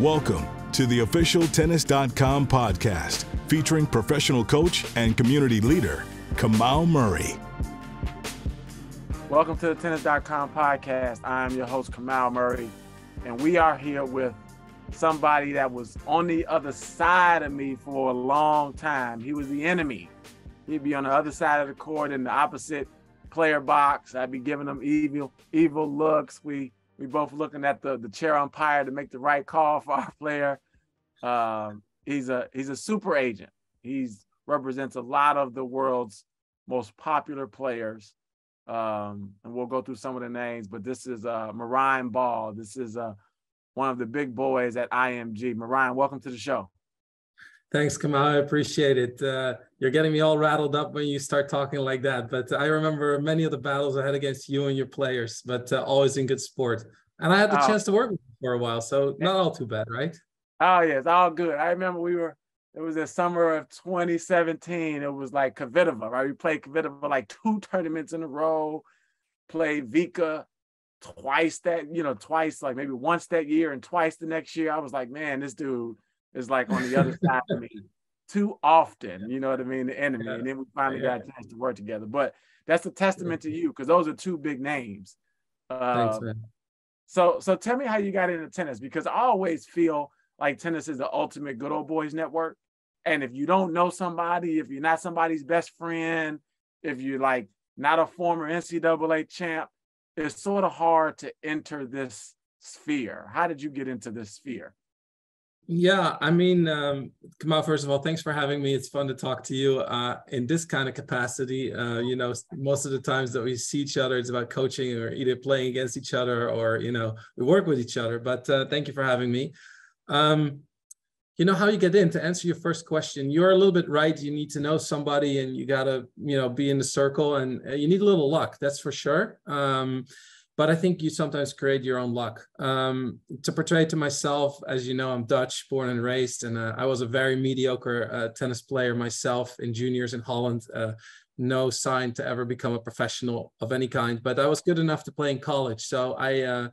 Welcome to the official Tennis.com podcast featuring professional coach and community leader, Kamau Murray. Welcome to the Tennis.com podcast. I'm your host, Kamau Murray, and we are here with somebody that was on the other side of me for a long time. He was the enemy. He'd be on the other side of the court in the opposite player box. I'd be giving him evil, evil looks. We we both looking at the the chair umpire to make the right call for our player. Um, he's a he's a super agent. He's represents a lot of the world's most popular players. Um, and we'll go through some of the names, but this is uh Bal. This is uh one of the big boys at IMG. Marijn, welcome to the show. Thanks, Kamau. I appreciate it. Uh, you're getting me all rattled up when you start talking like that. But I remember many of the battles I had against you and your players, but uh, always in good sport. And I had the oh. chance to work with you for a while, so not all too bad, right? Oh yeah, it's all good. I remember we were. It was the summer of 2017. It was like Kvitova, right? We played Kvitova like two tournaments in a row. Played Vika twice that, you know, twice, like maybe once that year and twice the next year. I was like, man, this dude is like on the other side of me too often. You know what I mean? The enemy. Yeah. And then we finally yeah. got a chance to work together. But that's a testament to you because those are two big names. Uh, Thanks, man. So, so tell me how you got into tennis because I always feel like tennis is the ultimate good old boys network. And if you don't know somebody, if you're not somebody's best friend, if you're like not a former NCAA champ, it's sort of hard to enter this sphere. How did you get into this sphere? Yeah, I mean, um, Kamau, first of all, thanks for having me. It's fun to talk to you uh, in this kind of capacity. Uh, you know, most of the times that we see each other, it's about coaching or either playing against each other or, you know, we work with each other. But uh, thank you for having me. Um, you know how you get in to answer your first question you're a little bit right you need to know somebody and you got to you know be in the circle and uh, you need a little luck that's for sure um, but I think you sometimes create your own luck. Um, to portray to myself, as you know, I'm Dutch, born and raised, and uh, I was a very mediocre uh, tennis player myself in juniors in Holland. Uh, no sign to ever become a professional of any kind, but I was good enough to play in college. So I uh,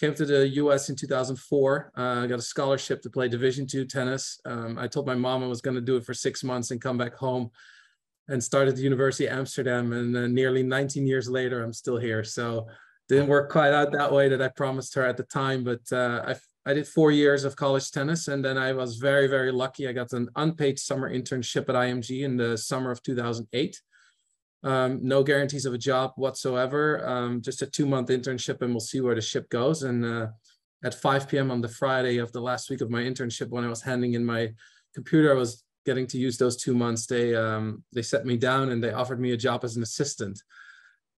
came to the U.S. in 2004. Uh, I got a scholarship to play Division two tennis. Um, I told my mom I was going to do it for six months and come back home and started the University of Amsterdam. And uh, nearly 19 years later, I'm still here. So didn't work quite out that way that I promised her at the time, but uh, I I did four years of college tennis, and then I was very very lucky. I got an unpaid summer internship at IMG in the summer of 2008. Um, no guarantees of a job whatsoever. Um, just a two month internship, and we'll see where the ship goes. And uh, at 5 p.m. on the Friday of the last week of my internship, when I was handing in my computer, I was getting to use those two months. They um, they set me down and they offered me a job as an assistant.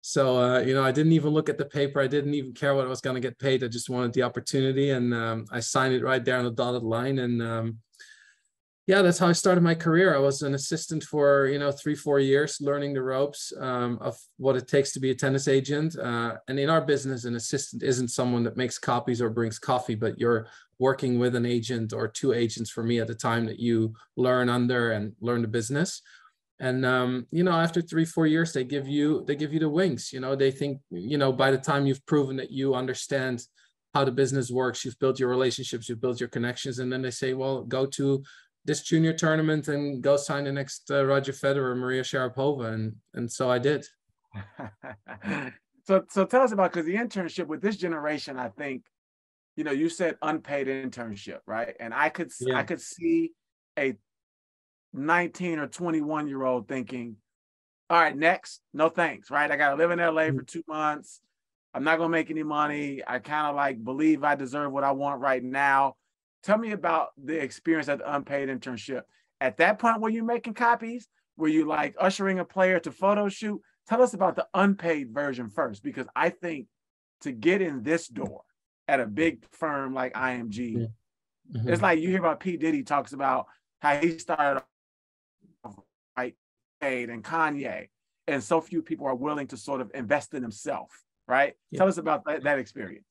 So, uh, you know, I didn't even look at the paper. I didn't even care what I was going to get paid. I just wanted the opportunity. And um, I signed it right there on the dotted line. And um, yeah, that's how I started my career. I was an assistant for, you know, three, four years, learning the ropes um, of what it takes to be a tennis agent. Uh, and in our business, an assistant isn't someone that makes copies or brings coffee, but you're working with an agent or two agents for me at the time that you learn under and learn the business and um, you know after three four years they give you they give you the wings you know they think you know by the time you've proven that you understand how the business works you've built your relationships you've built your connections and then they say well go to this junior tournament and go sign the next uh, roger federer maria sharapova. And and so i did. So so tell us about because the internship with this generation i think you know you said unpaid internship right? And i could yeah. i could see a 19 or 21 year old thinking, all right, next, no thanks, right? I got to live in LA mm-hmm. for two months. I'm not going to make any money. I kind of like believe I deserve what I want right now. Tell me about the experience at the unpaid internship. At that point, were you making copies? Were you like ushering a player to photo shoot? Tell us about the unpaid version first, because I think to get in this door at a big firm like IMG, mm-hmm. it's like you hear about P. Diddy talks about how he started? And Kanye, and so few people are willing to sort of invest in themselves, right? Yeah. Tell us about that, that experience.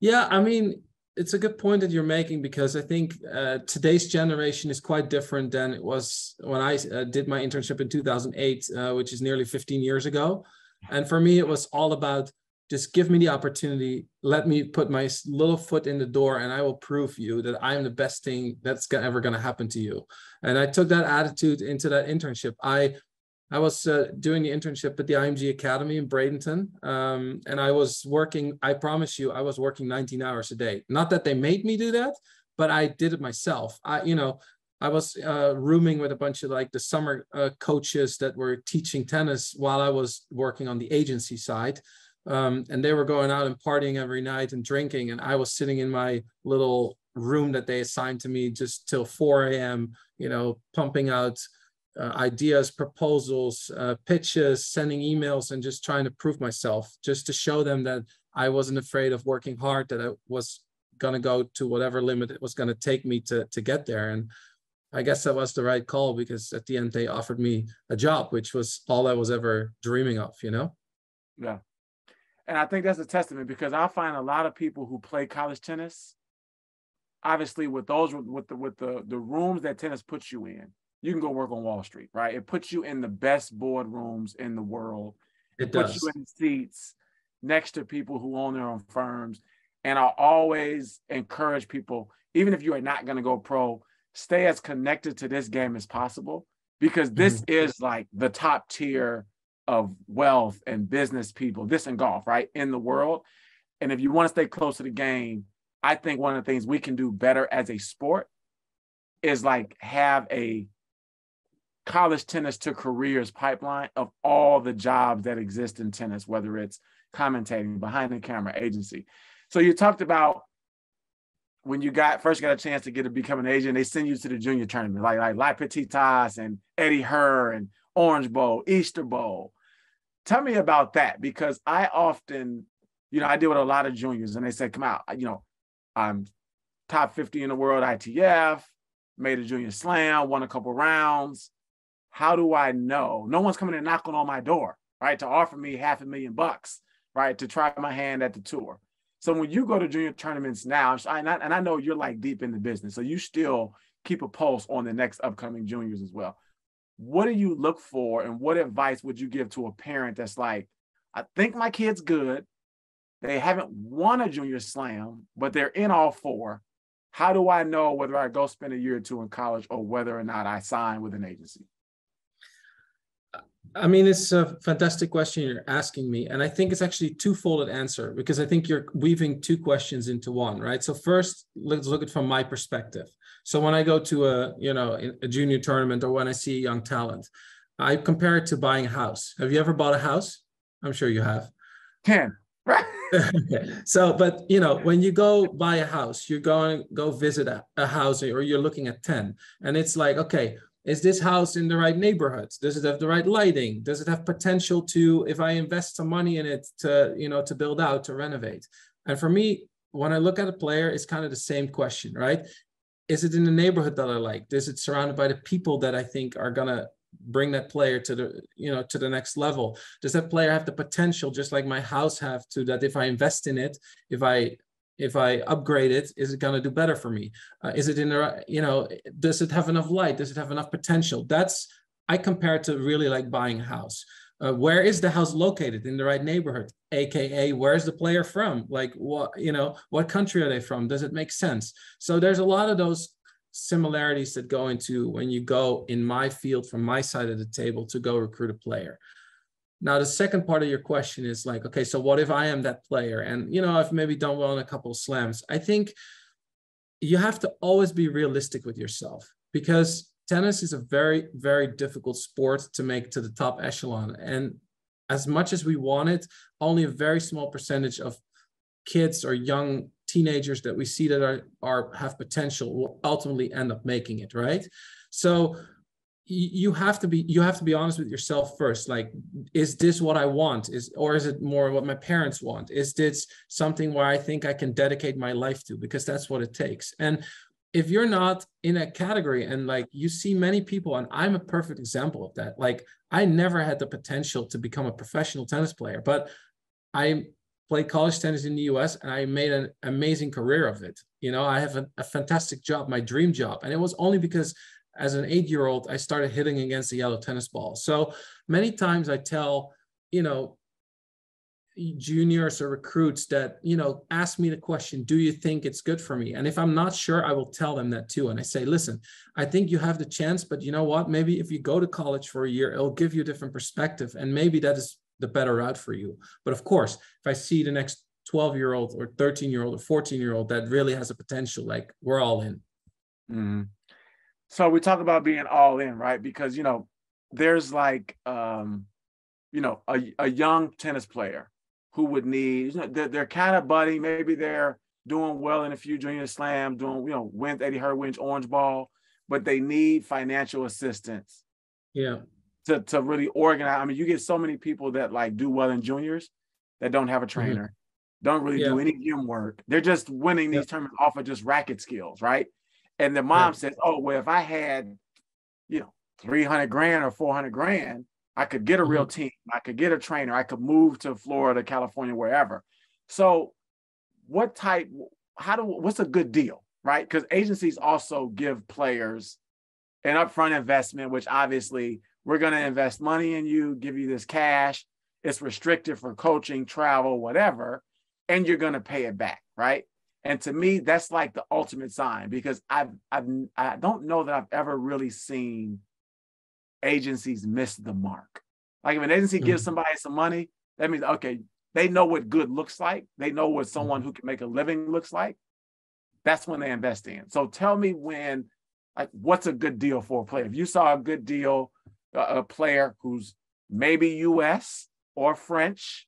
Yeah, I mean, it's a good point that you're making because I think uh, today's generation is quite different than it was when I uh, did my internship in 2008, uh, which is nearly 15 years ago. And for me, it was all about just give me the opportunity let me put my little foot in the door and i will prove you that i'm the best thing that's ever going to happen to you. And i took that attitude into that internship. I i was uh, doing the internship at the img academy in bradenton um, and i was working i promise you i was working 19 hours a day. Not that they made me do that but i did it myself. I you know I was uh, rooming with a bunch of like the summer uh, coaches that were teaching tennis while I was working on the agency side um, and they were going out and partying every night and drinking and i was sitting in my little room that they assigned to me just till 4 a.m you know pumping out uh, ideas proposals uh, pitches sending emails and just trying to prove myself just to show them that i wasn't afraid of working hard that i was going to go to whatever limit it was going to take me to, to get there. And i guess that was the right call because at the end they offered me a job which was all i was ever dreaming of you know? Yeah and I think that's a testament because I find a lot of people who play college tennis, obviously with those with the with the the rooms that tennis puts you in, you can go work on Wall Street, right? It puts you in the best boardrooms in the world. It, it puts you in seats next to people who own their own firms. And I always encourage people, even if you are not going to go pro, stay as connected to this game as possible because this mm-hmm. is like the top tier of wealth and business people, this and golf, right, in the mm-hmm. world. And if you want to stay close to the game, I think one of the things we can do better as a sport is like have a college tennis to careers pipeline of all the jobs that exist in tennis, whether it's commentating, behind the camera, agency. So you talked about when you got first got a chance to get to become an agent, they send you to the junior tournament, like like Les Petits As and Eddie Herr and Orange Bowl, Easter Bowl. Tell me about that because I often, you know, I deal with a lot of juniors and they say, come out, you know, I'm top 50 in the world ITF, made a junior slam, won a couple rounds. How do I know? No one's coming and knocking on my door, right? To offer me half a million bucks, right? To try my hand at the tour. So when you go to junior tournaments now, and I, and I know you're like deep in the business, so you still keep a pulse on the next upcoming juniors as well what do you look for and what advice would you give to a parent that's like, I think my kid's good. They haven't won a junior slam, but they're in all four. How do I know whether I go spend a year or two in college or whether or not I sign with an agency? I mean, it's a fantastic question you're asking me. And I think it's actually twofold answer because I think you're weaving two questions into one, right? So first, let's look at from my perspective. So when I go to a, you know, a junior tournament or when I see a young talent, I compare it to buying a house. Have you ever bought a house? I'm sure you have. Can. Right. so, but you know, when you go buy a house, you're going to go visit a, a house or you're looking at 10 and it's like, okay, is this house in the right neighborhood does it have the right lighting does it have potential to if i invest some money in it to you know to build out to renovate and for me when i look at a player it's kind of the same question right is it in the neighborhood that i like is it surrounded by the people that i think are going to bring that player to the you know to the next level does that player have the potential just like my house have to that if i invest in it if i if I upgrade it, is it going to do better for me? Uh, is it in the, you know, does it have enough light? Does it have enough potential? That's, I compare it to really like buying a house. Uh, where is the house located in the right neighborhood? AKA, where's the player from? Like what, you know, what country are they from? Does it make sense? So there's a lot of those similarities that go into when you go in my field from my side of the table to go recruit a player. Now, the second part of your question is like, okay, so what if I am that player? And, you know, I've maybe done well in a couple of slams. I think you have to always be realistic with yourself because tennis is a very, very difficult sport to make to the top echelon. And as much as we want it, only a very small percentage of kids or young teenagers that we see that are, are have potential will ultimately end up making it, right? So you have to be you have to be honest with yourself first like is this what i want? Is or is it more what my parents want? Is this something where i think i can dedicate my life to? Because that's what it takes. And if you're not in a category and like you see many people and i'm a perfect example of that like i never had the potential to become a professional tennis player but i played college tennis in the us and i made an amazing career of it you know i have a, a fantastic job my dream job and it was only because as an eight year old, I started hitting against the yellow tennis ball. So many times I tell, you know, juniors or recruits that you know ask me the question do you think it's good for me? And if i'm not sure i will tell them that too and i say listen i think you have the chance but you know what? Maybe if you go to college for a year it'll give you a different perspective and maybe that is the better route for you. But of course if i see the next 12 year old or 13 year old or 14 year old that really has a potential like we're all in. Mm-hmm. so we talk about being all in right? Because you know there's like um you know a, a young tennis player who would need, you know, they're, they're kind of buddy. Maybe they're doing well in a few junior slams, doing, you know, wins Eddie Herr wins Orange Bowl, but they need financial assistance. Yeah. To, to really organize. I mean, you get so many people that like do well in juniors that don't have a mm-hmm. trainer, mm-hmm. don't really yeah. do any gym work. They're just winning these yeah. tournaments off of just racket skills, right? And the mom yeah. says, "Oh, well, if I had, you know, three hundred grand or four hundred grand, I could get a real mm-hmm. team. I could get a trainer. I could move to Florida, California, wherever. So, what type? How do? What's a good deal, right? Because agencies also give players an upfront investment, which obviously we're going to invest money in you, give you this cash. It's restricted for coaching, travel, whatever, and you're going to pay it back, right? And to me, that's like the ultimate sign because I've I've I don't know that I've ever really seen agencies miss the mark. Like if an agency mm-hmm. gives somebody some money, that means okay, they know what good looks like. They know what someone mm-hmm. who can make a living looks like. That's when they invest in. So tell me when, like, what's a good deal for a player? If you saw a good deal, a player who's maybe U.S. or French,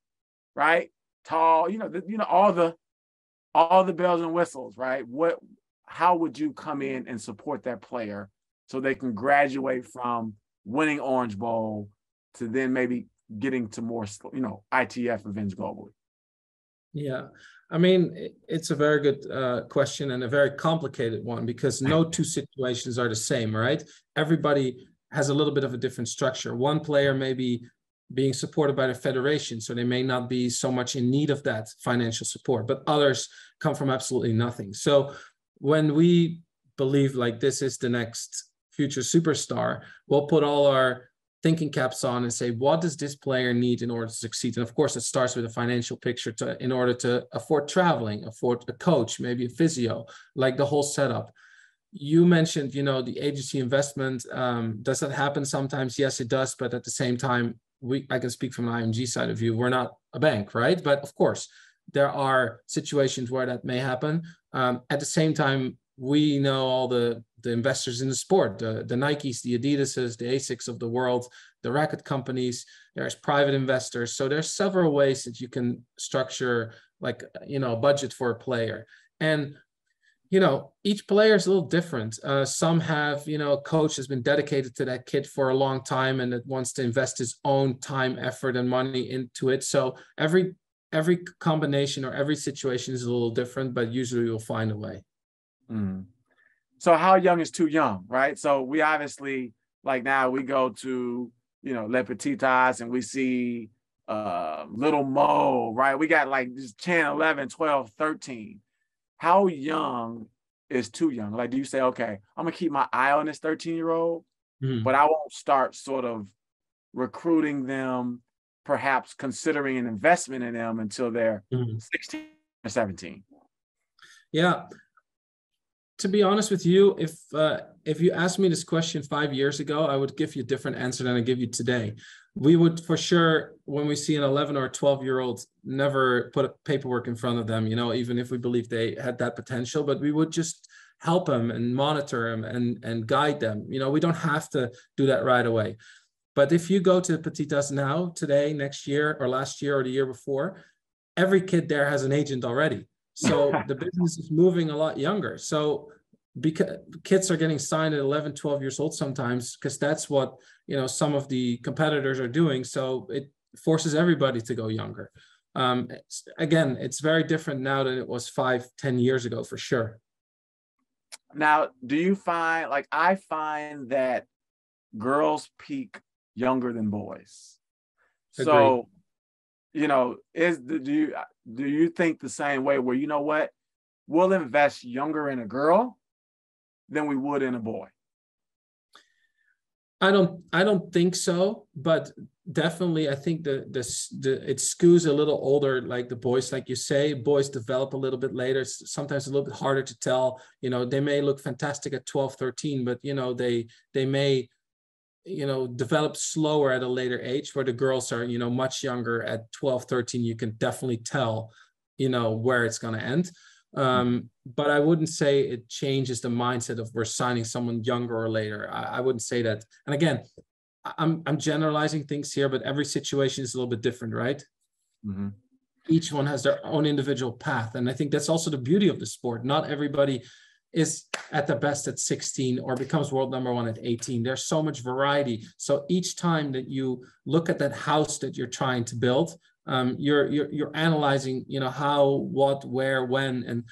right? Tall, you know, the, you know all the all the bells and whistles, right? What, how would you come in and support that player so they can graduate from winning Orange Bowl to then maybe getting to more, you know, ITF events globally? Yeah, I mean, it's a very good uh, question and a very complicated one because no two situations are the same, right? Everybody has a little bit of a different structure. One player may be being supported by the federation, so they may not be so much in need of that financial support, but others come from absolutely nothing. So when we believe like this is the next future superstar, we'll put all our thinking caps on and say, what does this player need in order to succeed? And of course, it starts with a financial picture to in order to afford traveling, afford a coach, maybe a physio, like the whole setup. You mentioned, you know, the agency investment. Um, does that happen sometimes? Yes, it does. But at the same time, we I can speak from an IMG side of view. We're not a bank, right? But of course, there are situations where that may happen. Um, at the same time, we know all the the investors in the sport, the, the Nikes, the Adidases, the ASICs of the world, the racket companies, there's private investors. So there's several ways that you can structure like, you know, a budget for a player. And, you know, each player is a little different. Uh, some have, you know, a coach has been dedicated to that kid for a long time and that wants to invest his own time, effort, and money into it. So every every combination or every situation is a little different, but usually you'll find a way. Mm. So how young is too young, right? So we obviously like now we go to you know Les Petits As and we see uh little Mo, right? We got like 10, 11, 12, 13. How young is too young? Like, do you say, okay, I'm gonna keep my eye on this 13 year old, mm-hmm. but I won't start sort of recruiting them, perhaps considering an investment in them until they're mm-hmm. 16 or 17? Yeah, to be honest with you, if uh, if you asked me this question five years ago, I would give you a different answer than I give you today. We would for sure, when we see an 11 or 12 year old, never put paperwork in front of them. You know, even if we believe they had that potential, but we would just help them and monitor them and and guide them. You know, we don't have to do that right away. But if you go to Petits As now, today, next year, or last year, or the year before, every kid there has an agent already so the business is moving a lot younger. So because kids are getting signed at 11, 12 years old sometimes because that's what, you know, some of the competitors are doing. So it forces everybody to go younger. Um, it's, again, it's very different now than it was five, ten years ago for sure. Now, do you find like I find that girls peak younger than boys? Agreed. So you know, is do you do you think the same way where you know what? We'll invest younger in a girl than we would in a boy. I don't I don't think so, but definitely I think the the, the it skews a little older like the boys like you say boys develop a little bit later It's sometimes a little bit harder to tell you know they may look fantastic at 12 13 but you know they they may you know develop slower at a later age where the girls are you know much younger at 12 13 you can definitely tell you know where it's going to end um, but I wouldn't say it changes the mindset of we're signing someone younger or later. I, I wouldn't say that. And again, I'm I'm generalizing things here, but every situation is a little bit different, right? Mm-hmm. Each one has their own individual path, and I think that's also the beauty of the sport. Not everybody is at the best at 16 or becomes world number one at 18. There's so much variety. So each time that you look at that house that you're trying to build, um, you're, you're you're analyzing, you know, how, what, where, when, and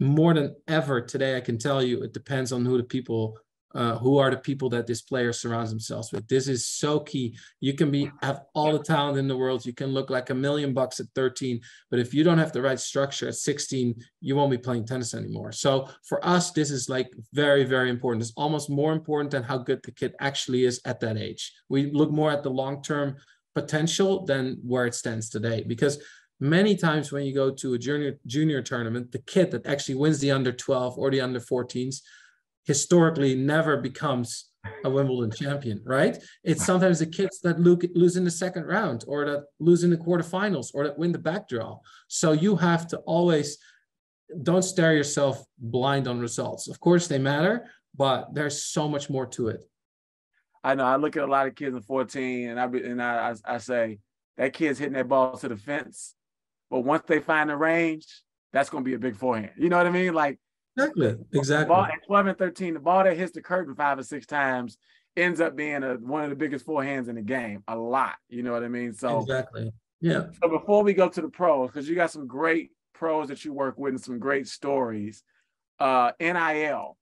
more than ever today, I can tell you, it depends on who the people uh, who are the people that this player surrounds themselves with. This is so key. You can be have all the talent in the world. You can look like a million bucks at 13, but if you don't have the right structure at 16, you won't be playing tennis anymore. So for us, this is like very, very important. It's almost more important than how good the kid actually is at that age. We look more at the long-term potential than where it stands today because many times when you go to a junior junior tournament the kid that actually wins the under 12 or the under 14s historically never becomes a Wimbledon champion, right? It's sometimes the kids that lose in the second round or that lose in the quarterfinals or that win the back draw. So you have to always don't stare yourself blind on results. Of course, they matter, but there's so much more to it. I know. I look at a lot of kids in 14, and I and I, I, I say that kid's hitting that ball to the fence, but once they find the range, that's going to be a big forehand. You know what I mean? Like Exactly. Exactly. Ball, at 12 and 13, the ball that hits the curtain five or six times ends up being a, one of the biggest forehands in the game. A lot. You know what I mean? So exactly. Yeah. So before we go to the pros, because you got some great pros that you work with and some great stories. Uh, NIL,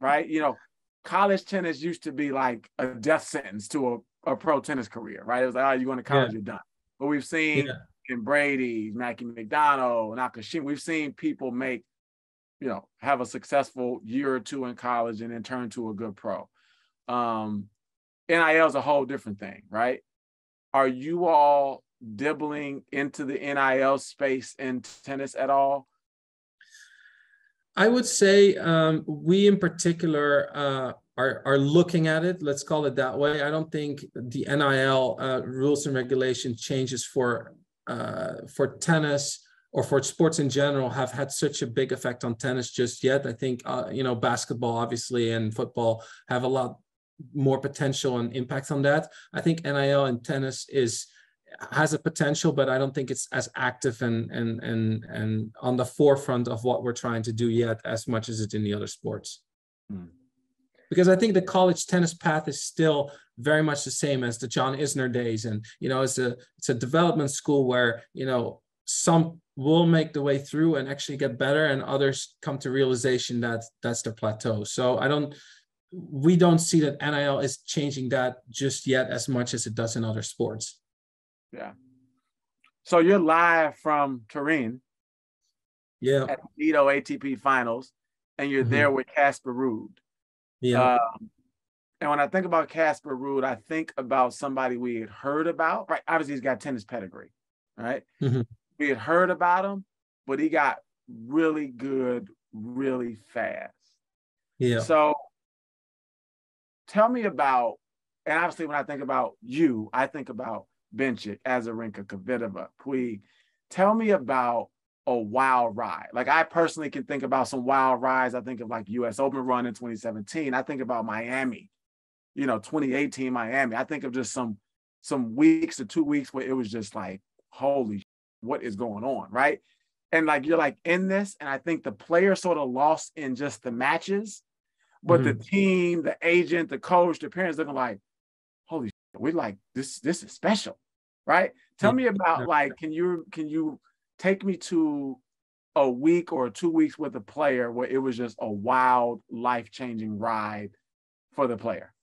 right? You know, college tennis used to be like a death sentence to a, a pro tennis career, right? It was like, oh, you going to college, yeah. you're done. But we've seen yeah. in Brady, Mackie McDonald, Nakashima, we've seen people make you know, have a successful year or two in college and then turn to a good pro. Um, NIL is a whole different thing, right? Are you all dibbling into the NIL space in tennis at all? I would say um, we, in particular, uh, are are looking at it. Let's call it that way. I don't think the NIL uh, rules and regulation changes for uh, for tennis or for sports in general have had such a big effect on tennis just yet. I think uh, you know basketball obviously and football have a lot more potential and impact on that. I think NIL and tennis is has a potential, but I don't think it's as active and and and and on the forefront of what we're trying to do yet as much as it in the other sports. Hmm. Because I think the college tennis path is still very much the same as the John Isner days, and you know, it's a it's a development school where you know some will make the way through and actually get better and others come to realization that that's their plateau. So i don't we don't see that nil is changing that just yet as much as it does in other sports. Yeah. So you're live from turin. Yeah. At the Nitto atp finals and you're mm-hmm. there with casper ruud. Yeah. Um, and when i think about casper ruud i think about somebody we had heard about right? Obviously he's got tennis pedigree right? Mm-hmm we had heard about him, but he got really good really fast. Yeah. So tell me about, and obviously when I think about you, I think about Bencic, Azarenka, Kvitova, Puig. Tell me about a wild ride. Like I personally can think about some wild rides. I think of like US Open run in 2017. I think about Miami, you know, 2018 Miami. I think of just some some weeks or two weeks where it was just like, holy what is going on, right? And like you're like in this, and I think the player sort of lost in just the matches, but mm-hmm. the team, the agent, the coach, the parents looking like, holy, shit, we like this. This is special, right? Tell me about like, can you can you take me to a week or two weeks with a player where it was just a wild, life changing ride for the player?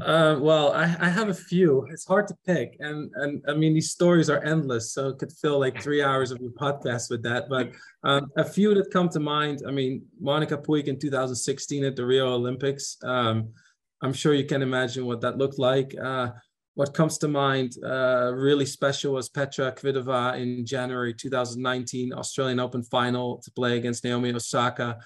Uh, well, I, I have a few. It's hard to pick, and and I mean these stories are endless, so it could fill like three hours of your podcast with that. But um, a few that come to mind. I mean, Monica Puig in 2016 at the Rio Olympics. Um, I'm sure you can imagine what that looked like. Uh, what comes to mind uh, really special was Petra Kvitova in January 2019 Australian Open final to play against Naomi Osaka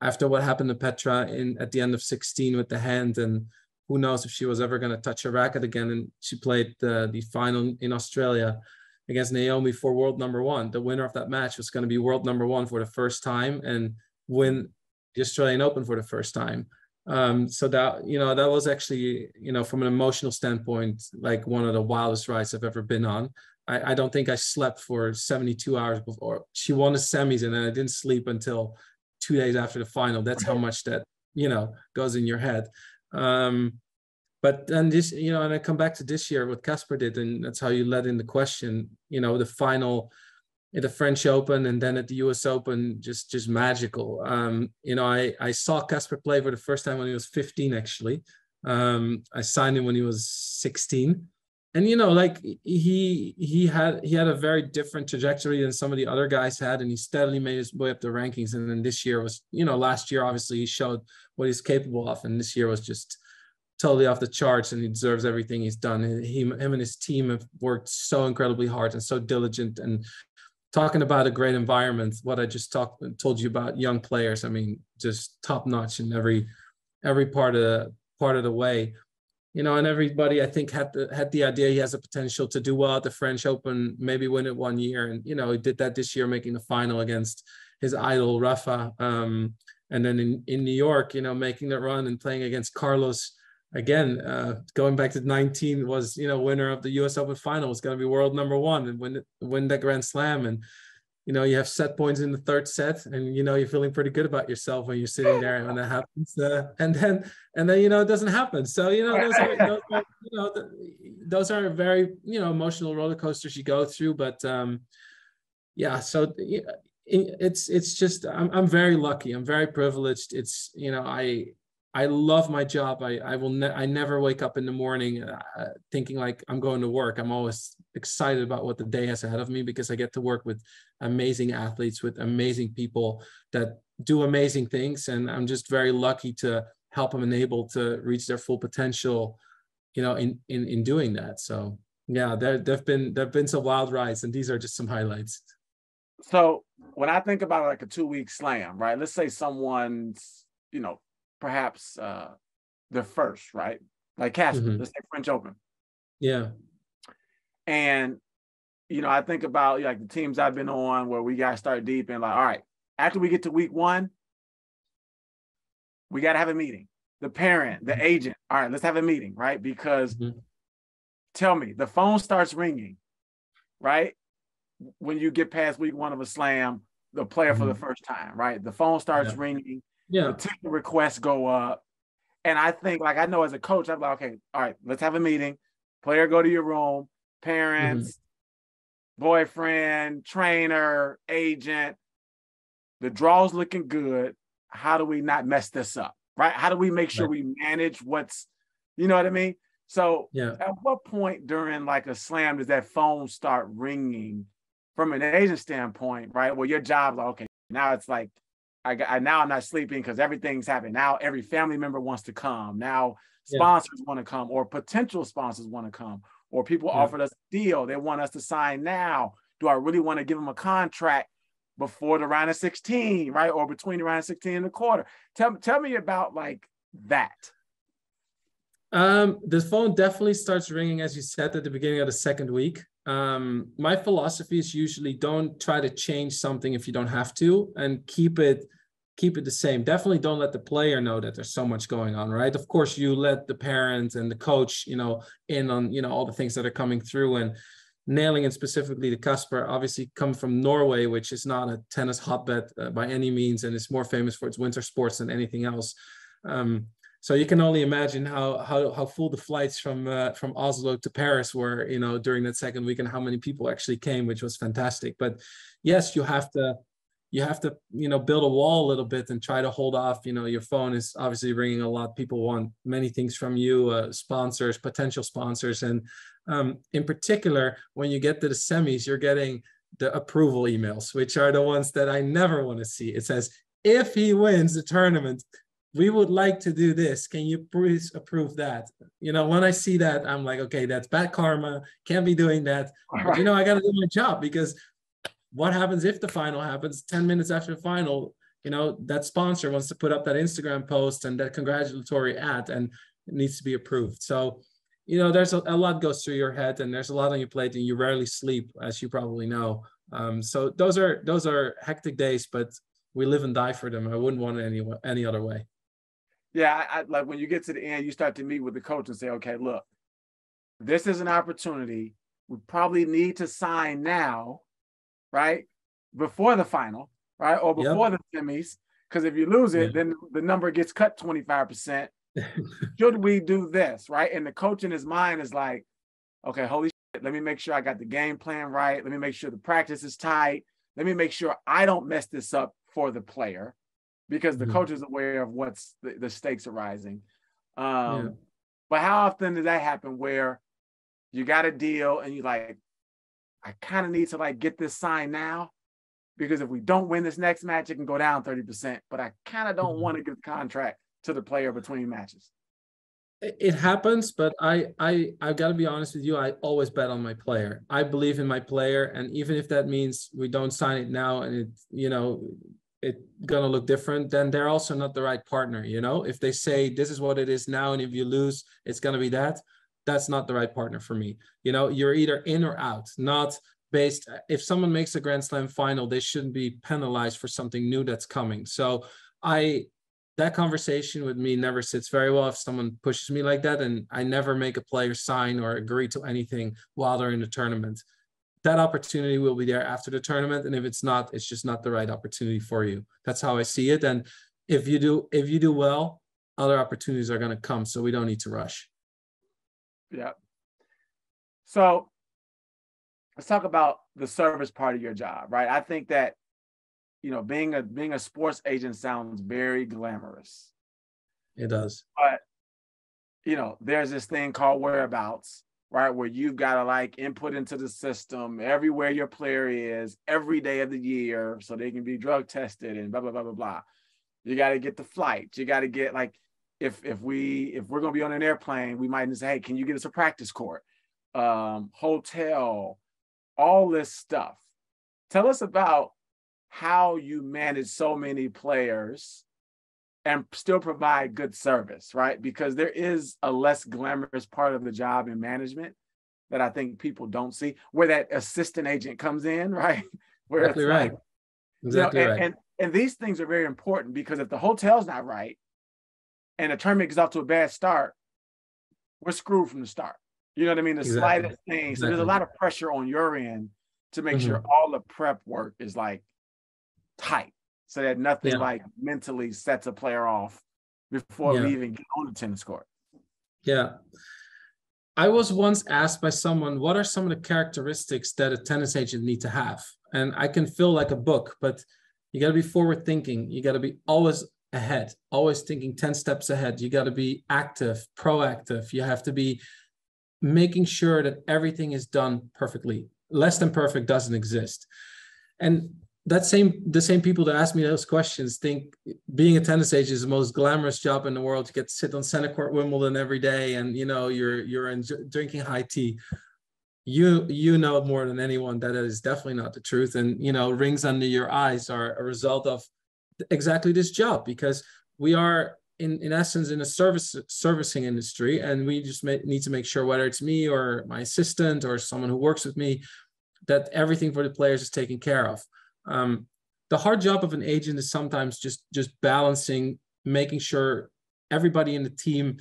after what happened to Petra in at the end of 16 with the hand and who knows if she was ever going to touch a racket again and she played the, the final in Australia against Naomi for world number one. The winner of that match was going to be world number one for the first time and win the Australian Open for the first time. Um, so that you know that was actually you know from an emotional standpoint like one of the wildest rides I've ever been on. I, I don't think I slept for 72 hours before she won the semis and then I didn't sleep until two days after the final. That's how much that you know goes in your head. Um, but then this, you know, and I come back to this year what Casper did, and that's how you led in the question. You know, the final at the French Open and then at the US Open, just just magical. Um, you know, I I saw Casper play for the first time when he was 15. Actually, um, I signed him when he was 16, and you know, like he he had he had a very different trajectory than some of the other guys had, and he steadily made his way up the rankings. And then this year was, you know, last year obviously he showed what he's capable of, and this year was just totally off the charts and he deserves everything he's done. He, him and his team have worked so incredibly hard and so diligent and talking about a great environment. What I just talked told you about young players. I mean, just top notch in every every part of part of the way. You know, and everybody I think had the had the idea he has a potential to do well at the French Open, maybe win it one year. And you know, he did that this year, making the final against his idol Rafa. Um, and then in, in New York, you know, making that run and playing against Carlos again, uh, going back to 19 was, you know, winner of the US Open final was going to be world number one and win, win that Grand Slam. And, you know, you have set points in the third set and, you know, you're feeling pretty good about yourself when you're sitting there and when that happens. Uh, and then, and then, you know, it doesn't happen. So, you know, those are, those are you know, those are very, you know, emotional roller coasters you go through. But, um, yeah, so it's, it's just, I'm, I'm very lucky. I'm very privileged. It's, you know, I, I love my job. I I will ne- I never wake up in the morning uh, thinking like I'm going to work. I'm always excited about what the day has ahead of me because I get to work with amazing athletes, with amazing people that do amazing things, and I'm just very lucky to help them enable to reach their full potential. You know, in in in doing that. So yeah, there there've been there've been some wild rides, and these are just some highlights. So when I think about like a two week slam, right? Let's say someone's you know perhaps uh, the first, right? Like Casper, mm-hmm. let's say French Open. Yeah. And you know, I think about like the teams I've been on where we got to start deep and like, all right, after we get to week one, we got to have a meeting. The parent, the mm-hmm. agent, all right, let's have a meeting, right? Because mm-hmm. tell me, the phone starts ringing, right? When you get past week one of a slam, the player mm-hmm. for the mm-hmm. first time, right? The phone starts yeah. ringing yeah. the ticket requests go up. And I think, like, I know as a coach, I'm like, okay, all right, let's have a meeting. Player, go to your room. Parents, mm-hmm. boyfriend, trainer, agent. The draw's looking good. How do we not mess this up? Right? How do we make sure right. we manage what's, you know what I mean? So, yeah. at what point during like a slam does that phone start ringing from an agent standpoint, right? Well, your job's like, okay, now it's like I, I now I'm not sleeping because everything's happening. Now every family member wants to come. Now sponsors yeah. want to come, or potential sponsors want to come, or people yeah. offered us a deal. They want us to sign now. Do I really want to give them a contract before the round of 16, right? Or between the round of 16 and the quarter? Tell, tell me about like that. Um, the phone definitely starts ringing, as you said, at the beginning of the second week um, my philosophy is usually don't try to change something if you don't have to and keep it keep it the same. Definitely don't let the player know that there's so much going on right? Of course you let the parents and the coach you know in on you know all the things that are coming through and nailing it specifically to Casper obviously come from Norway which is not a tennis hotbed uh, by any means and it's more famous for its winter sports than anything else. Um, so you can only imagine how how how full the flights from uh, from Oslo to Paris were, you know, during that second week, and how many people actually came, which was fantastic. But yes, you have to you have to you know build a wall a little bit and try to hold off. You know, your phone is obviously ringing a lot. People want many things from you, uh, sponsors, potential sponsors, and um, in particular, when you get to the semis, you're getting the approval emails, which are the ones that I never want to see. It says if he wins the tournament, we would like to do this. Can you please approve that? You know, when I see that, I'm like, okay, that's bad karma. Can't be doing that. But, you know, I got to do my job because what happens if the final happens 10 minutes after the final? You know, that sponsor wants to put up that Instagram post and that congratulatory ad and it needs to be approved. So, you know, there's a, a lot goes through your head and there's a lot on your plate and you rarely sleep, as you probably know. Um, so those are those are hectic days, but we live and die for them. I wouldn't want it any any other way yeah, I, I, like when you get to the end, you start to meet with the coach and say, okay, look, this is an opportunity. We probably need to sign now, right? Before the final, right? Or before yep. the semis. Because if you lose it, yeah. then the number gets cut 25%. Should we do this, right? And the coach in his mind is like, okay, holy shit, let me make sure I got the game plan right. Let me make sure the practice is tight. Let me make sure I don't mess this up for the player because the mm-hmm. coach is aware of what's the, the stakes are rising. Um, yeah. But how often does that happen where you got a deal and you like, I kind of need to like get this signed now because if we don't win this next match, it can go down 30%. But I kind of don't mm-hmm. want to give the contract to the player between matches. It happens, but I I I've got to be honest with you. I always bet on my player. I believe in my player, and even if that means we don't sign it now, and it you know it gonna look different, then they're also not the right partner. You know, if they say this is what it is now, and if you lose, it's gonna be that. That's not the right partner for me. You know, you're either in or out, not based. If someone makes a Grand Slam final, they shouldn't be penalized for something new that's coming. So I that conversation with me never sits very well if someone pushes me like that and i never make a player sign or agree to anything while they're in the tournament that opportunity will be there after the tournament and if it's not it's just not the right opportunity for you that's how i see it and if you do if you do well other opportunities are going to come so we don't need to rush yeah so let's talk about the service part of your job right i think that you know being a being a sports agent sounds very glamorous it does but you know there's this thing called whereabouts right? Where you've got to like input into the system everywhere your player is every day of the year so they can be drug tested and blah, blah, blah, blah, blah. You got to get the flights. You got to get like, if if we if we're gonna be on an airplane, we might say, hey, can you get us a practice court, um, hotel, all this stuff. Tell us about how you manage so many players and still provide good service, right? Because there is a less glamorous part of the job in management that I think people don't see, where that assistant agent comes in, right? Where exactly right. Like, exactly you know, and, right. And, and these things are very important because if the hotel's not right and the tournament gets off to a bad start, we're screwed from the start. You know what I mean? The exactly. slightest thing. So there's a lot of pressure on your end to make mm-hmm. sure all the prep work is like tight so that nothing yeah. like mentally sets a player off before yeah. we even get on the tennis court. Yeah. I was once asked by someone, what are some of the characteristics that a tennis agent need to have? And I can feel like a book, but you got to be forward thinking. You got to be always ahead, always thinking 10 steps ahead. You got to be active, proactive. You have to be making sure that everything is done perfectly. Less than perfect doesn't exist. And that same the same people that ask me those questions think being a tennis agent is the most glamorous job in the world. You get to sit on center court Wimbledon every day, and you know you're you're in, drinking high tea. You you know more than anyone that is definitely not the truth, and you know rings under your eyes are a result of exactly this job because we are in, in essence in a service servicing industry and we just may, need to make sure whether it's me or my assistant or someone who works with me that everything for the players is taken care of. Um, the hard job of an agent is sometimes just just balancing, making sure everybody in the team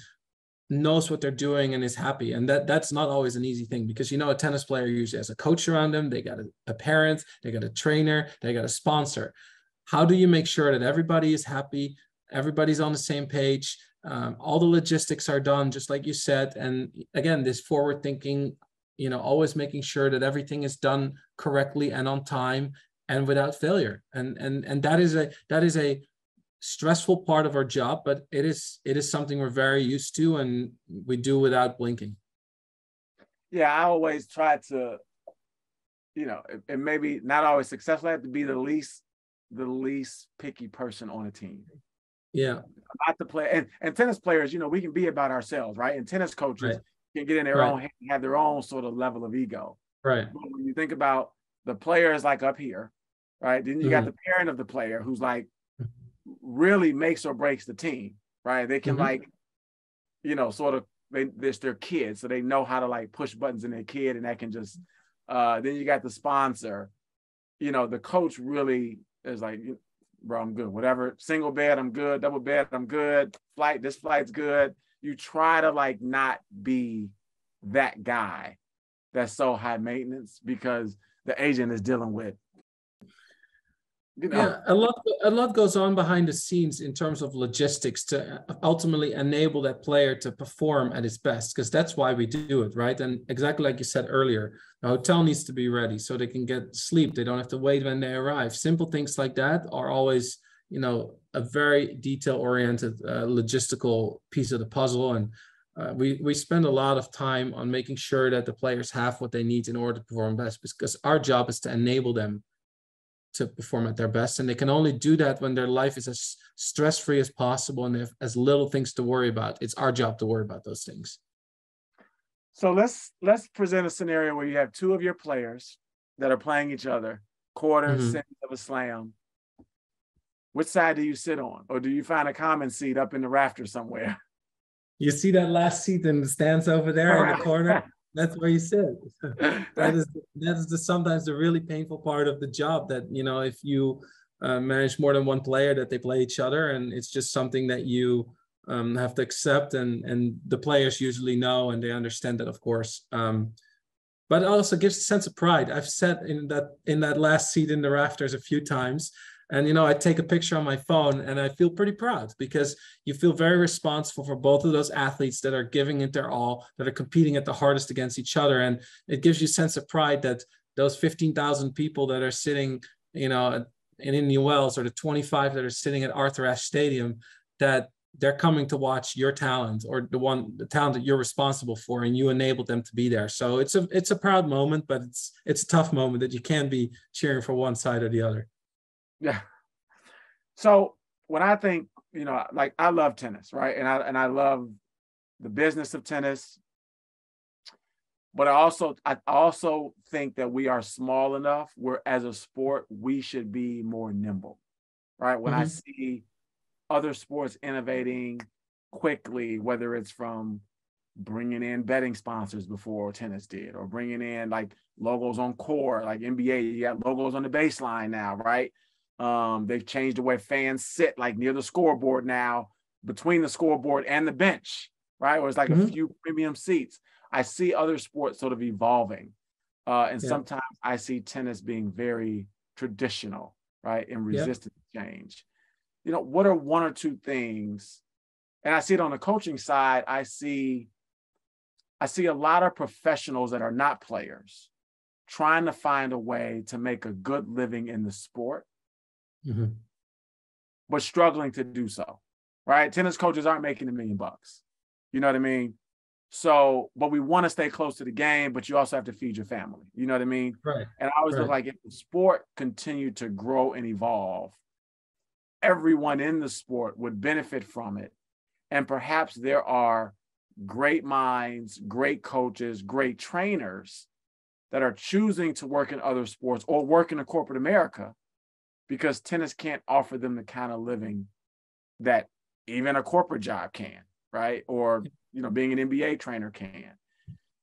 knows what they're doing and is happy. And that that's not always an easy thing because you know a tennis player usually has a coach around them they got a, a, parent they got a trainer they got a sponsor how do you make sure that everybody is happy? Everybody's on the same page? Um, all the logistics are done just like you said. And again this forward thinking you know always making sure that everything is done correctly and on time and without failure. And and and that is a that is a stressful part of our job but it is it is something we're very used to and we do without blinking. Yeah i always try to you know and maybe not always successful. I have to be the least the least picky person on a team Yeah. About the play and, and tennis players, you know, we can be about ourselves, right? And tennis coaches right. can get in their right. own have their own sort of level of ego. Right. But when you think about the player is like up here, right? Then you mm-hmm. got the parent of the player who's like really makes or breaks the team, right? They can mm-hmm. like, you know, sort of they this their kids, so they know how to like push buttons in their kid, and that can just. Uh, then you got the sponsor, you know, the coach really is like, bro, I'm good. Whatever, single bed, I'm good. Double bed, I'm good. Flight, this flight's good. You try to like not be that guy that's so high maintenance because the agent is dealing with you know. Yeah, a lot a lot goes on behind the scenes in terms of logistics to ultimately enable that player to perform at his best because that's why we do it, right? And exactly like you said earlier, the hotel needs to be ready so they can get sleep. They don't have to wait when they arrive. Simple things like that are always, you know, a very detail oriented uh, logistical piece of the puzzle and uh, we we spend a lot of time on making sure that the players have what they need in order to perform best because our job is to enable them to perform at their best. And they can only do that when their life is as stress free as possible and they have as little things to worry about. It's our job to worry about those things. So let's let's present a scenario where you have two of your players that are playing each other, quarter mm-hmm. of a slam. Which side do you sit on, or do you find a common seat up in the rafter somewhere? You see that last seat in the stands over there in the corner? That's where you sit. that is that is the sometimes the really painful part of the job. That you know, if you uh, manage more than one player, that they play each other, and it's just something that you um, have to accept, and and the players usually know and they understand that, of course. Um, but it also gives a sense of pride. I've said in that in that last seat in the rafters a few times, and you know i take a picture on my phone and i feel pretty proud because you feel very responsible for both of those athletes that are giving it their all that are competing at the hardest against each other. And it gives you a sense of pride that those 15,000 people that are sitting you know in Indian Wells or the 25 that are sitting at Arthur Ashe Stadium that they're coming to watch your talent or the one the talent that you're responsible for and you enabled them to be there. So it's a it's a proud moment but it's it's a tough moment that you can't be cheering for one side or the other yeah. So when I think, you know, like I love tennis, right? And I and I love the business of tennis. But I also I also think that we are small enough where as a sport we should be more nimble. Right? When mm-hmm. I see other sports innovating quickly, whether it's from bringing in betting sponsors before tennis did, or bringing in like logos on core, like NBA, you got logos on the baseline now, right? Um, they've changed the way fans sit like near the scoreboard now, between the scoreboard and the bench, right? Where it's like mm-hmm. a few premium seats. I see other sports sort of evolving. Uh, and yeah. sometimes I see tennis being very traditional, right? And resistant yeah. to change. You know, what are one or two things? And I see it on the coaching side, I see I see a lot of professionals that are not players trying to find a way to make a good living in the sport mm-hmm. but struggling to do so. Right? Tennis coaches aren't making a million bucks. You know what I mean? So, but we want to stay close to the game, but you also have to feed your family. You know what I mean? Right. And I always right. look like if the sport continued to grow and evolve, everyone in the sport would benefit from it. And perhaps there are great minds, great coaches, great trainers that are choosing to work in other sports or work in a corporate America because tennis can't offer them the kind of living that even a corporate job can, right? Or you know, being an NBA trainer can.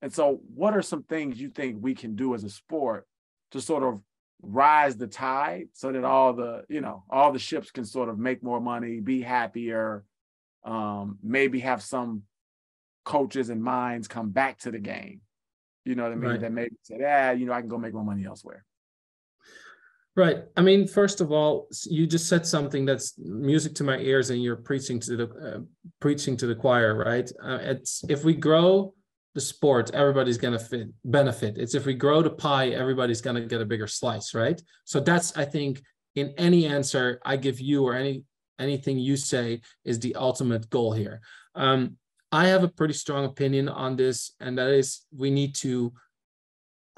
And so, what are some things you think we can do as a sport to sort of rise the tide so that all the you know all the ships can sort of make more money, be happier, um, maybe have some coaches and minds come back to the game. You know what I mean? Right. That maybe said, ah, you know, I can go make more money elsewhere. Right. I mean, first of all, you just said something that's music to my ears, and you're preaching to the uh, preaching to the choir, right? Uh, it's if we grow the sport, everybody's gonna fit, benefit. It's if we grow the pie, everybody's gonna get a bigger slice, right? So that's I think in any answer I give you or any anything you say is the ultimate goal here. Um, I have a pretty strong opinion on this, and that is we need to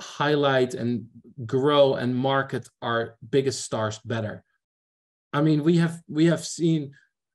highlight and grow and market our biggest stars better. I mean, we have we have seen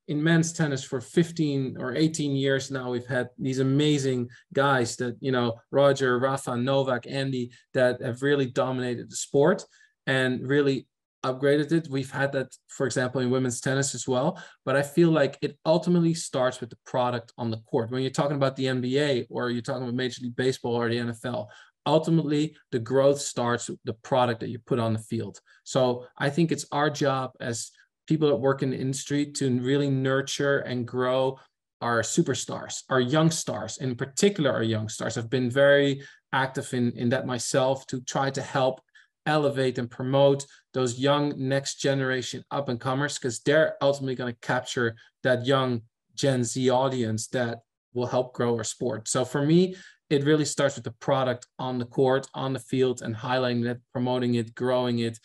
in men's tennis for 15 or 18 years now we've had these amazing guys that you know roger rafa novak andy that have really dominated the sport and really upgraded it we've had that for example in women's tennis as well but i feel like it ultimately starts with the product on the court when you're talking about the nba or you're talking about major league baseball or the nfl ultimately the growth starts with the product that you put on the field so i think it's our job as people that work in the industry to really nurture and grow our superstars, our young stars, in particular our young stars. I've been very active in, in that myself to try to help elevate and promote those young next generation up and comers because they're ultimately going to capture that young Gen Z audience that will help grow our sport. So for me, it really starts with the product on the court, on the field, and highlighting it, promoting it, growing it,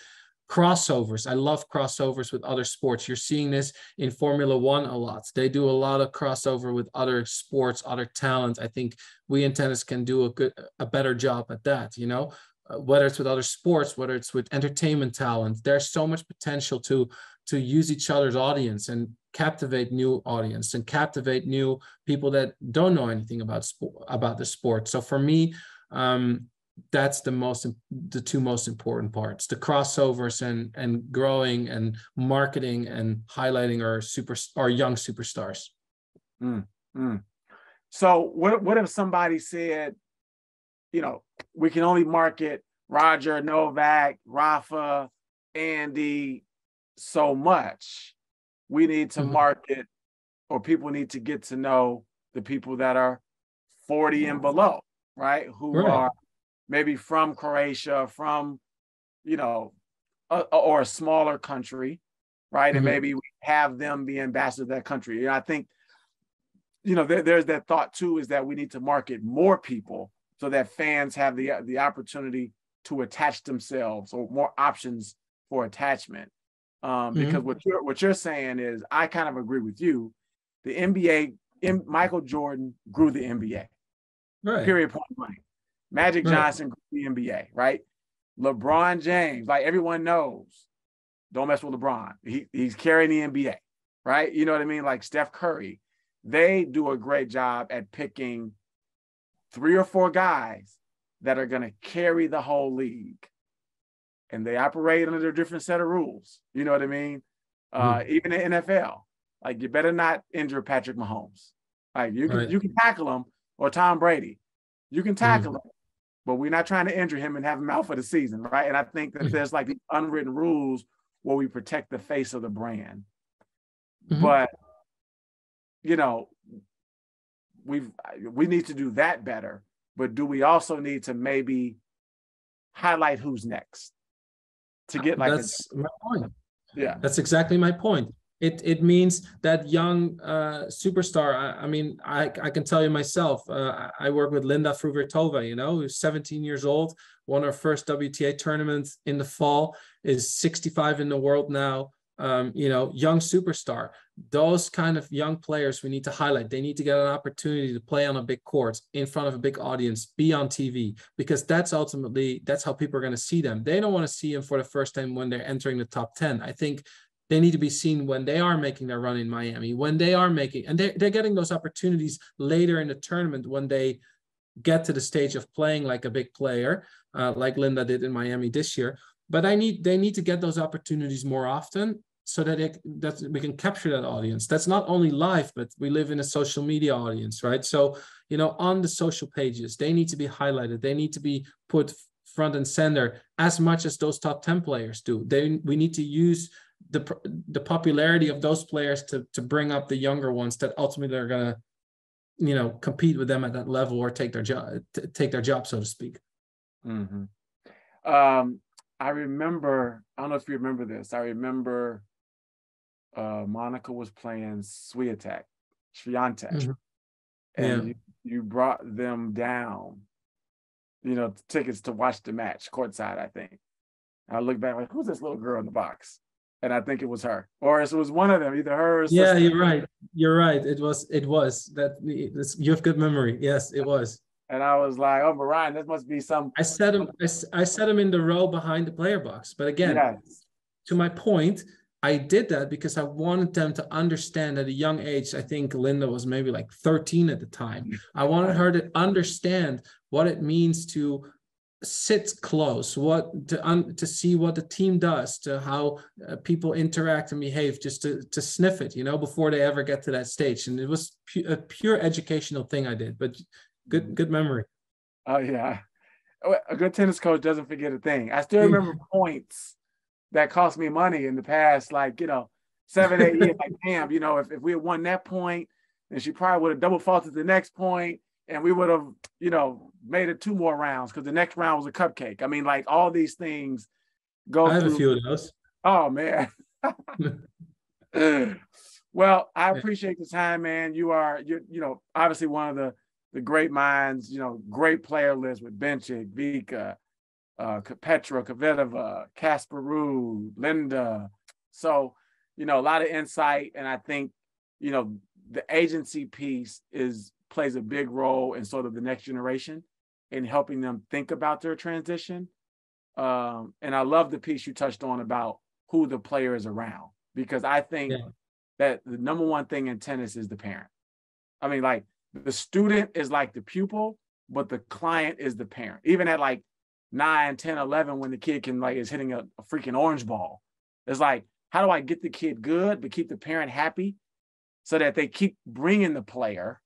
crossovers. I love crossovers with other sports. You're seeing this in Formula One a lot. They do a lot of crossover with other sports, other talent. I think we in tennis can do a good, a better job at that. You know, uh, whether it's with other sports, whether it's with entertainment talent, there's so much potential to to use each other's audience and captivate new audience and captivate new people that don't know anything about sport about the sport. So for me, um, that's the most the two most important parts the crossovers and and growing and marketing and highlighting our super our young superstars mm, mm. so what what if somebody said you know we can only market roger novak rafa andy so much we need to mm-hmm. market or people need to get to know the people that are 40 and below right who right. are maybe from Croatia, from, you know, a, or a smaller country, right? Mm-hmm. And maybe we have them be ambassadors of that country. And I think, you know, there, there's that thought too, is that we need to market more people so that fans have the the opportunity to attach themselves or more options for attachment. Um, mm-hmm. Because what you're what you're saying is, I kind of agree with you. The NBA, in, Michael Jordan grew the NBA. Right. Period. Point blank. Magic Johnson, grew the NBA, right? LeBron James, like everyone knows, don't mess with LeBron. He, he's carrying the NBA, right? You know what I mean? Like Steph Curry, they do a great job at picking three or four guys that are going to carry the whole league. And they operate under a different set of rules. You know what I mean? Uh, mm. Even the NFL, like you better not injure Patrick Mahomes. Like you can right. you can tackle him or Tom Brady. You can tackle mm. him, but we're not trying to injure him and have him out for the season, right? And I think that mm-hmm. there's like unwritten rules where we protect the face of the brand. Mm-hmm. But you know, we've we need to do that better. But do we also need to maybe highlight who's next to get like that's a, my point. Yeah, that's exactly my point it it means that young uh, superstar. I, I, mean, I, I can tell you myself. Uh, I work with Linda Fruhvirtova. You know, who's 17 years old, won her first WTA tournament in the fall, is 65 in the world now. Um, you know, young superstar. Those kind of young players we need to highlight. They need to get an opportunity to play on a big court in front of a big audience, be on TV, because that's ultimately that's how people are going to see them. They don't want to see them for the first time when they're entering the top 10. I think they need to be seen when they are making their run in Miami, when they are making, and they're, they're getting those opportunities later in the tournament when they get to the stage of playing like a big player, uh, like Linda did in Miami this year. But I need they need to get those opportunities more often so that it, that we can capture that audience. That's not only live, but we live in a social media audience, right? So you know, on the social pages, they need to be highlighted. They need to be put front and center as much as those top 10 players do. They we need to use the the popularity of those players to to bring up the younger ones that ultimately are going to you know compete with them at that level or take their job take their job so to speak mm-hmm. um, i remember i don't know if you remember this i remember uh, monica was playing Swiatek, Swiatek, mm-hmm. and yeah. you, you brought them down you know tickets to watch the match courtside i think I look back like, who's this little girl in the box? and I think it was her, or it was one of them, either her. yeah, you're right. You're right. It was. It was that. You have good memory. Yes, it was. And I was like, "Oh, Ryan, this must be some." I set him. I, I set him in the row behind the player box. But again, yes. to my point, I did that because I wanted them to understand at a young age. I think Linda was maybe like 13 at the time. Mm-hmm. I wanted her to understand what it means to sit close, what to un, to see what the team does, to how uh, people interact and behave, just to to sniff it, you know, before they ever get to that stage. And it was pu- a pure educational thing I did, but good mm-hmm. good memory. Oh yeah, a good tennis coach doesn't forget a thing. I still mm. remember points that cost me money in the past, like, you know, seven, eight years. Like, damn, you know, if, if we had won that point, then she probably would have double faulted the next point and we would have, you know, made it two more rounds because the next round was a cupcake. I mean, like all these things go. I have through. a few of those. Oh man. well, I appreciate the time, man. You are you you know obviously one of the the great minds. You know, great player list with Bencic, Vika, uh, Petra Kvitova, Casper Ruud, Linda. So, you know, a lot of insight. And I think, you know, the agency piece is plays a big role in sort of the next generation in helping them think about their transition. Um, and I love the piece you touched on about who the player is around, because I think yeah. that the number one thing in tennis is the parent. I mean, like the student is like the pupil, but the client is the parent. Even at like 9, 10, 11 when the kid can like is hitting a, a freaking orange ball. It's like, how do I get the kid good but keep the parent happy so that they keep bringing the player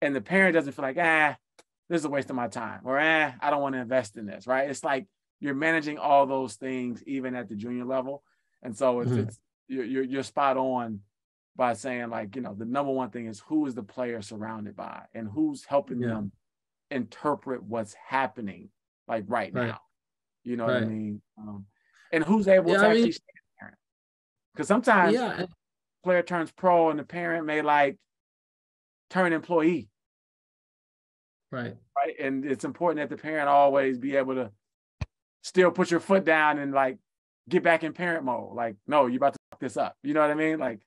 and the parent doesn't feel like, ah, this is a waste of my time or ah, I don't want to invest in this, right? It's like you're managing all those things even at the junior level. And so it's, mm-hmm. it's you're, you're, you're spot on by saying like, you know, the number one thing is who is the player surrounded by and who's helping yeah. them interpret what's happening like right, right. now. You know right. what I mean? Um, and who's able yeah, to I actually mean, parent? Because sometimes yeah. player turns pro and the parent may like turn employee. Right. Right. And it's important that the parent always be able to still put your foot down and like get back in parent mode. Like, no, you're about to fuck this up. You know what I mean? Like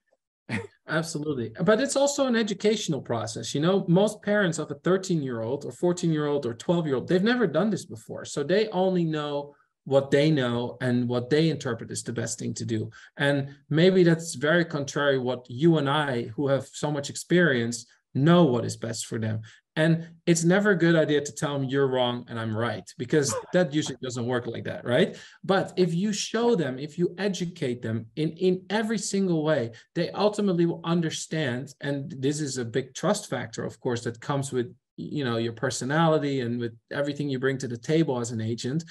Absolutely. But it's also an educational process. You know, most parents of a 13 year old or 14 year old or 12 year old, they've never done this before. So they only know what they know and what they interpret is the best thing to do. And maybe that's very contrary what you and I, who have so much experience, know what is best for them. And it's never a good idea to tell them you're wrong and I'm right, because that usually doesn't work like that, right? But if you show them, if you educate them in, in every single way, they ultimately will understand. And this is a big trust factor, of course, that comes with you know your personality and with everything you bring to the table as an agent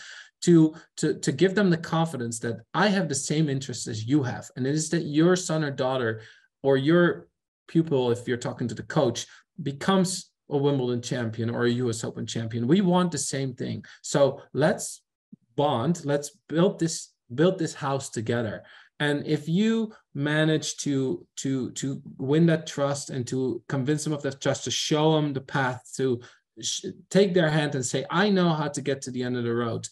to to to give them the confidence that i have the same interests as you have and it is that your son or daughter or your pupil if you're talking to the coach becomes a Wimbledon champion or a US Open champion. We want the same thing. So let's bond, let's build this build this house together. And if you manage to to to win that trust and to convince them of that trust, to show them the path, to sh- take their hand and say, "I know how to get to the end of the road.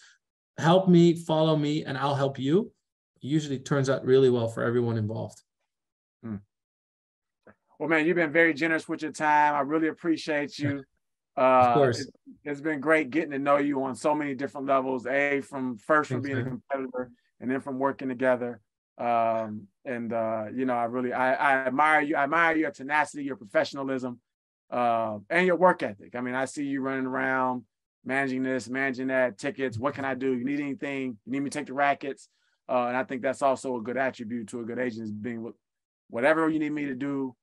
Help me, follow me, and I'll help you." Usually turns out really well for everyone involved. Hmm. Well, man, you've been very generous with your time. I really appreciate you. Uh, of course. It, has been great getting to know you on so many different levels. A, from first from being a competitor and then from working together. Um, and uh, you know, I really I, I admire you. I admire your tenacity, your professionalism, uh, and your work ethic. I mean, I see you running around managing this, managing that, tickets. What can I do? You need anything? You need me to take the rackets? Uh, and I think that's also a good attribute to a good agent is being whatever you need me to do,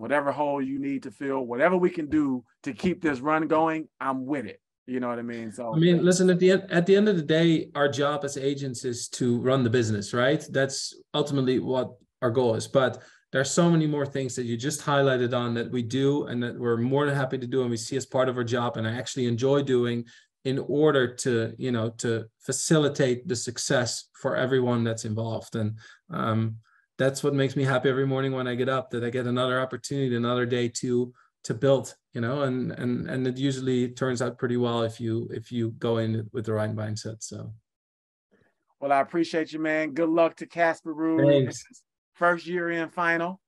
whatever hole you need to fill, whatever we can do to keep this run going, I'm with it. You know what I mean? So I mean, listen, at the end at the end of the day, our job as agents is to run the business, right? That's ultimately what our goal is. But there are so many more things that you just highlighted on that we do and that we're more than happy to do and we see as part of our job and I actually enjoy doing in order to, you know, to facilitate the success for everyone that's involved. And um, that's what makes me happy every morning when I get up that I get another opportunity, another day to to build, you know, and and and it usually turns out pretty well if you if you go in with the right mindset. So well, I appreciate you, man. Good luck to Casper Ruud. First year in final.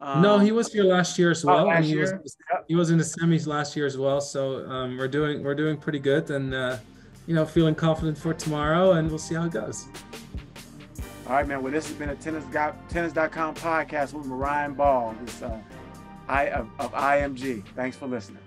Um, no, he was here last year as oh, well. Oh, and he year? was he was in the semis last year as well. So um, we're doing we're doing pretty good and uh, you know feeling confident for tomorrow and we'll see how it goes. All right, man. Well, this has been a tennis tennis.com podcast with Marijn Bal, this uh, I of, of IMG. Thanks for listening.